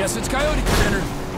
Guess it's Coyote, Commander.